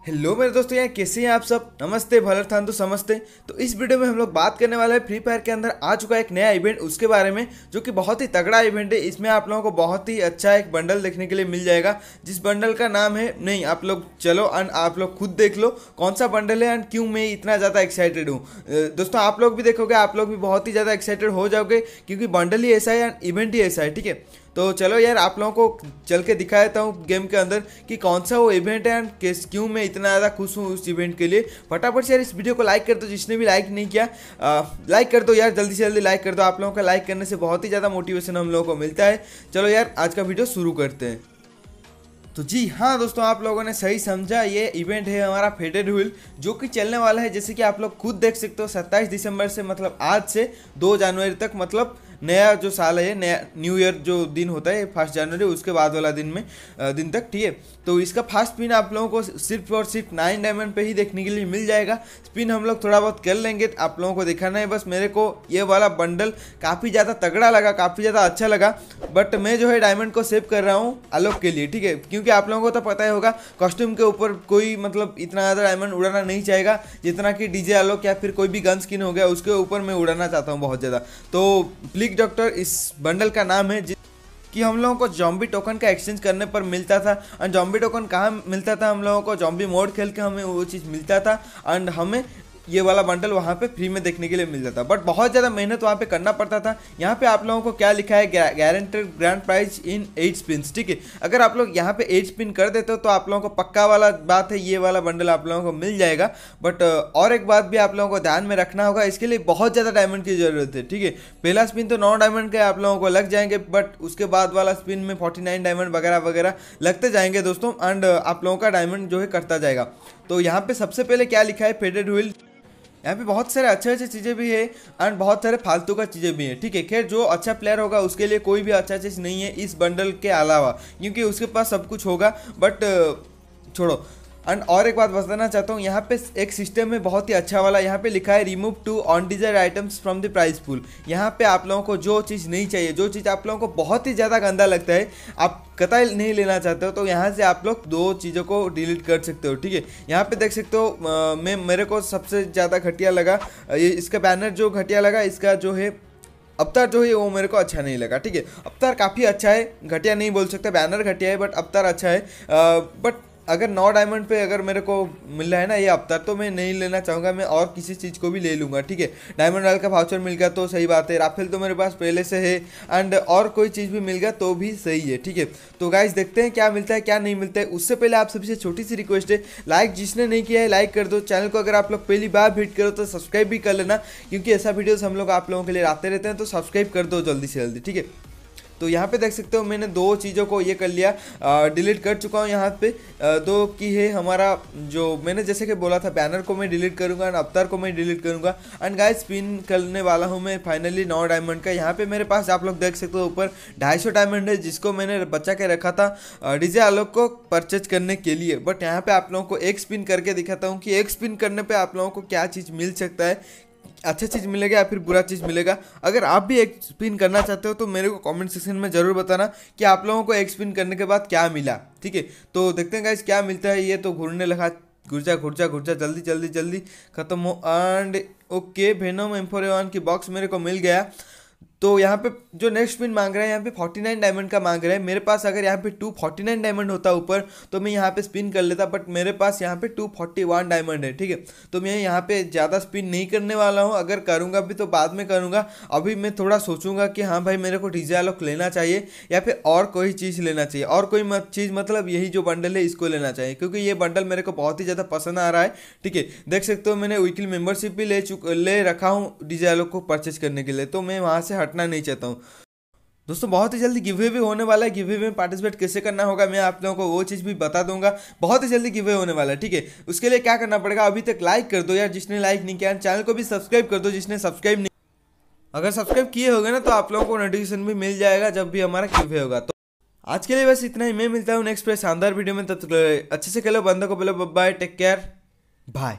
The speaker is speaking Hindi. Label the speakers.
Speaker 1: हेलो मेरे दोस्तों, यहाँ कैसे हैं आप सब? नमस्ते, भलर थान तो समझते तो इस वीडियो में हम लोग बात करने वाले हैं फ्री फायर के अंदर आ चुका एक नया इवेंट उसके बारे में, जो कि बहुत ही तगड़ा इवेंट है। इसमें आप लोगों को बहुत ही अच्छा एक बंडल देखने के लिए मिल जाएगा। जिस बंडल का नाम है, नहीं, आप लोग चलो एंड आप लोग खुद देख लो, कौन सा बंडल है एंड क्यों मैं इतना ज़्यादा एक्साइटेड हूँ। दोस्तों, आप लोग भी देखोगे, आप लोग भी बहुत ही ज़्यादा एक्साइटेड हो जाओगे, क्योंकि बंडल ही ऐसा है एंड इवेंट ही ऐसा है, ठीक है? तो चलो यार, आप लोगों को चल के दिखा देता हूँ गेम के अंदर कि कौन सा वो इवेंट है एंड क्यों मैं इतना ज़्यादा खुश हूँ उस इवेंट के लिए। फटाफट से यार इस वीडियो को लाइक कर दो, जिसने भी लाइक नहीं किया लाइक कर दो यार, जल्दी से जल्दी लाइक कर दो। आप लोगों का लाइक करने से बहुत ही ज़्यादा मोटिवेशन हम लोगों को मिलता है। चलो यार, आज का वीडियो शुरू करते हैं। तो जी हाँ दोस्तों, आप लोगों ने सही समझा, ये इवेंट है हमारा फेडेड व्हील जो कि चलने वाला है। जैसे कि आप लोग खुद देख सकते हो 27 दिसंबर से मतलब आज से 2 जनवरी तक मतलब नया जो साल है, नया न्यू ईयर जो दिन होता है फ़र्स्ट जनवरी उसके बाद वाला दिन में दिन तक, ठीक है? तो इसका फास्ट स्पिन आप लोगों को सिर्फ़ और सिर्फ़ नाइन डायमंड पे ही देखने के लिए मिल जाएगा। स्पिन हम लोग थोड़ा बहुत कर लेंगे, आप लोगों को दिखाना है। बस मेरे को ये वाला बंडल काफ़ी ज़्यादा तगड़ा लगा, काफ़ी ज़्यादा अच्छा लगा। बट मैं जो है डायमंड को सेव कर रहा हूँ आलोक के लिए, ठीक है? क्योंकि आप लोगों को तो पता ही होगा कॉस्ट्यूम के ऊपर कोई मतलब इतना ज़्यादा डायमंड उड़ाना नहीं चाहेगा, जितना कि डीजे आलोक या फिर कोई भी गन स्किन हो गया, उसके ऊपर मैं उड़ाना चाहता हूँ बहुत ज़्यादा। तो प्लीज़ डॉक्टर इस बंडल का नाम है कि हम लोगों को जॉम्बी टोकन का एक्सचेंज करने पर मिलता था। एंड जॉम्बी टोकन कहाँ मिलता था? हम लोगों को जॉम्बी मोड खेल के हमें वो चीज़ मिलता था। एंड हमें ये वाला बंडल वहाँ पे फ्री में देखने के लिए मिल जाता। बट बहुत ज़्यादा मेहनत वहाँ पे करना पड़ता था। यहाँ पे आप लोगों को क्या लिखा है? Guaranteed grand prize in eight spin ठीक है? अगर आप लोग यहाँ पे एट स्पिन कर देते हो तो आप लोगों को पक्का वाला बात है, ये वाला बंडल आप लोगों को मिल जाएगा। बट और एक बात भी आप लोगों को ध्यान में रखना होगा, इसके लिए बहुत ज़्यादा डायमंड की ज़रूरत है, ठीक है? पहला स्पिन तो नौ डायमंड के आप लोगों को लग जाएँगे बट उसके बाद वाला स्पिन में फोर्टी डायमंड वगैरह वगैरह लगते जाएँगे दोस्तों। एंड आप लोगों का डायमंड जो है करता जाएगा। तो यहाँ पे सबसे पहले क्या लिखा है? फेडेड व्हील यहाँ पे बहुत सारे अच्छे अच्छे चीज़ें भी है एंड बहुत सारे फालतू का चीज़ें भी है। ठीक है, खैर, जो अच्छा प्लेयर होगा उसके लिए कोई भी अच्छा चीज़ नहीं है इस बंडल के अलावा, क्योंकि उसके पास सब कुछ होगा बट छोड़ो। एंड और एक बात बताना चाहता हूँ, यहाँ पे एक सिस्टम है बहुत ही अच्छा वाला, यहाँ पे लिखा है remove two undesired items from the prize pool यहाँ पे आप लोगों को जो चीज़ नहीं चाहिए, जो चीज़ आप लोगों को बहुत ही ज़्यादा गंदा लगता है, आप कतई नहीं लेना चाहते हो तो यहाँ से आप लोग दो चीज़ों को डिलीट कर सकते हो, ठीक है? यहाँ पे देख सकते हो मैं, मेरे को सबसे ज़्यादा घटिया लगा ये इसका बैनर जो घटिया लगा, इसका जो है, अवतार जो है, वो मेरे को अच्छा नहीं लगा, ठीक है? अवतार काफ़ी अच्छा है, घटिया नहीं बोल सकते बैनर घटिया है बट अवतार अच्छा है बट अगर नौ डायमंड पे अगर मेरे को मिल रहा है ना ये अब तक तो मैं नहीं लेना चाहूँगा, मैं और किसी चीज़ को भी ले लूँगा, ठीक है? डायमंड रॉयल का वाउचर मिल गया तो सही बात है। राफेल तो मेरे पास पहले से है एंड और कोई चीज़ भी मिल गया तो भी सही है, ठीक है? तो गाइज़ देखते हैं क्या मिलता है, क्या नहीं मिलता है। उससे पहले आप सबसे छोटी सी रिक्वेस्ट है लाइक जिसने नहीं किया है लाइक कर दो। चैनल को अगर आप लोग पहली बार विज़िट करो तो सब्सक्राइब भी कर लेना, क्योंकि ऐसा वीडियोज़ हम लोग आप लोगों के लिए आते रहते हैं तो सब्सक्राइब कर दो जल्दी से जल्दी, ठीक है? तो यहाँ पे देख सकते हो मैंने दो चीज़ों को ये कर लिया। डिलीट कर चुका हूँ यहाँ पे। दो की है हमारा जो मैंने जैसे कि बोला था बैनर को मैं डिलीट करूँगा एंड अवतार को मैं डिलीट करूँगा। एंड गाय स्पिन करने वाला हूँ मैं फाइनली नौ डायमंड का। यहाँ पे मेरे पास आप लोग देख सकते हो ऊपर ढाई सौ डायमंड है, जिसको मैंने बचा के रखा था डीजे आलोक को परचेज करने के लिए। बट यहाँ पे आप लोगों को एक स्पिन करके दिखाता हूँ कि एक स्पिन करने पर आप लोगों को क्या चीज़ मिल सकता है अच्छा चीज़ मिलेगा या फिर बुरा चीज़ मिलेगा। अगर आप भी एक स्पिन करना चाहते हो तो मेरे को कमेंट सेक्शन में ज़रूर बताना कि आप लोगों को एक स्पिन करने के बाद क्या मिला, ठीक है? तो देखते हैं गाइज़ क्या मिलता है ये तो घूरने लगा। घुर्जा घुर्जा घुर्जा, जल्दी जल्दी जल्दी, खत्म हो। एंड ओके भेनोम एम्फोरेवन की बॉक्स मेरे को मिल गया। तो यहाँ पे जो नेक्स्ट पिन मांग रहा है, यहाँ पे 49 डायमंड का मांग रहा है। मेरे पास अगर यहाँ पे 249 डायमंड होता ऊपर तो मैं यहाँ पे स्पिन कर लेता बट मेरे पास यहाँ पे 241 डायमंड है, ठीक है? तो मैं यहाँ पे ज़्यादा स्पिन नहीं करने वाला हूँ। अगर करूँगा भी तो बाद में करूँगा। अभी मैं थोड़ा सोचूँगा कि हाँ भाई, मेरे को डीजे आलोक लेना चाहिए या फिर और कोई चीज़ लेना चाहिए। और कोई चीज़ मतलब यही जो बंडल है, इसको लेना चाहिए। क्योंकि ये बंडल मेरे को बहुत ही ज़्यादा पसंद आ रहा है, ठीक है? देख सकते हो मैंने वीकली मेम्बरशिप भी ले चुक, ले रखा हूँ डीजे आलोक को परचेज करने के लिए। तो मैं वहाँ से हटना नहीं चाहता हूँ। दोस्तों, बहुत ही जल्दी गिवे भी होने वाला है। गिवे में पार्टिसिपेट कैसे करना होगा, मैं आप लोगों को वो चीज़ भी बता दूँगा। बहुत ही जल्दी गिवे होने वाला है, ठीक है? उसके लिए क्या करना पड़ेगा, अभी तक लाइक कर दो यार। जिसने लाइक नहीं किया चैनल को भी सब्सक्राइब कर दो। जिसने सब्सक्राइब नहीं अगर सब्सक्राइब किए होगे ना तो आप लोगों को नोटिफिकेशन भी मिल जाएगा जब भी हमारा गिवे होगा। तो आज के लिए बस इतना ही। मैं मिलता हूँ नेक्स्ट पे शानदार वीडियो में। तब अच्छे से खेलो, बंदों को बोलो बाय टेक केयर बाय